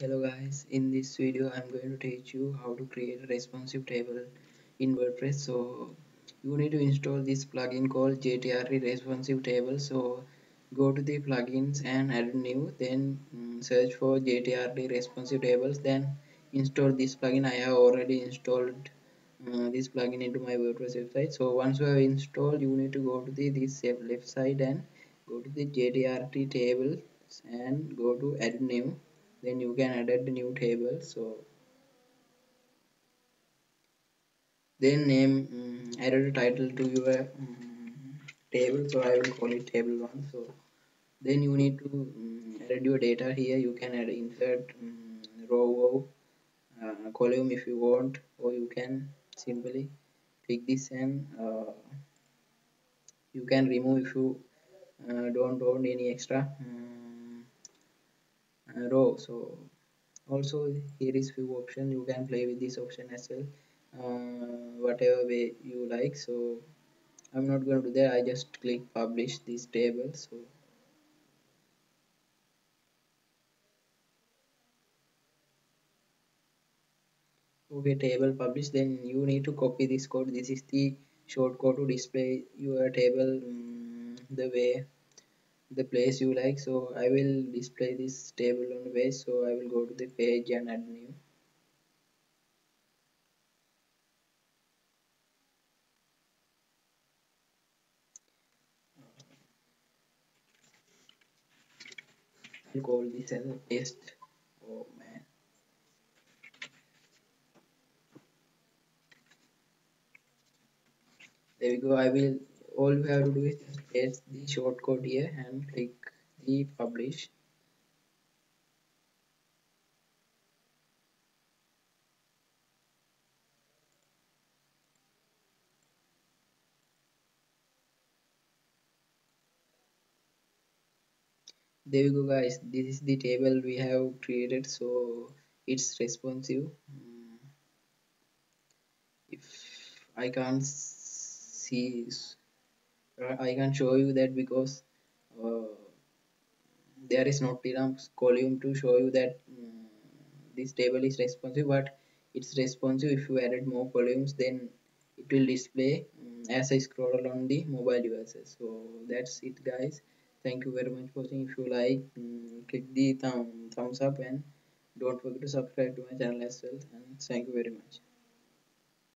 Hello guys, in this video I'm going to teach you how to create a responsive table in WordPress. So you need to install this plugin called JTRT responsive table. So go to the plugins and add new then um, search for JTRT responsive tables then install this plugin. I have already installed uh, this plugin into my WordPress website. So once you have installed you need to go to the this left side and go to the JTRT tables and go to add new then you can add a new table so. Then name um, add a title to your um, table so i will call it table one so. Then you need to um, add your data here you can add insert um, row or uh, column if you want or you can simply click this and uh, you can remove if you uh, don't want any extra um, row. So also here is few options you can play with this option as well. Uh, whatever way you like. So I'm not going to do that. I just click publish this table. So okay table publish. Then you need to copy this code. This is the short code to display your table um, the way the place you like. So I will display this table on the page so I will go to the page and add new. I'll call this as a test. Oh man. There we go. I will all you have to do is just paste the shortcode here and click the publish. There we go guys. This is the table we have created so it's responsive. Hmm. if I can't see I can show you that because uh, there is not enough column to show you that um, this table is responsive but it's responsive. If you added more columns then it will display um, as I scroll along the mobile devices. So that's it guys. Thank you very much for watching. If you like um, click the thumb, thumbs up and don't forget to subscribe to my channel as well. And thank you very much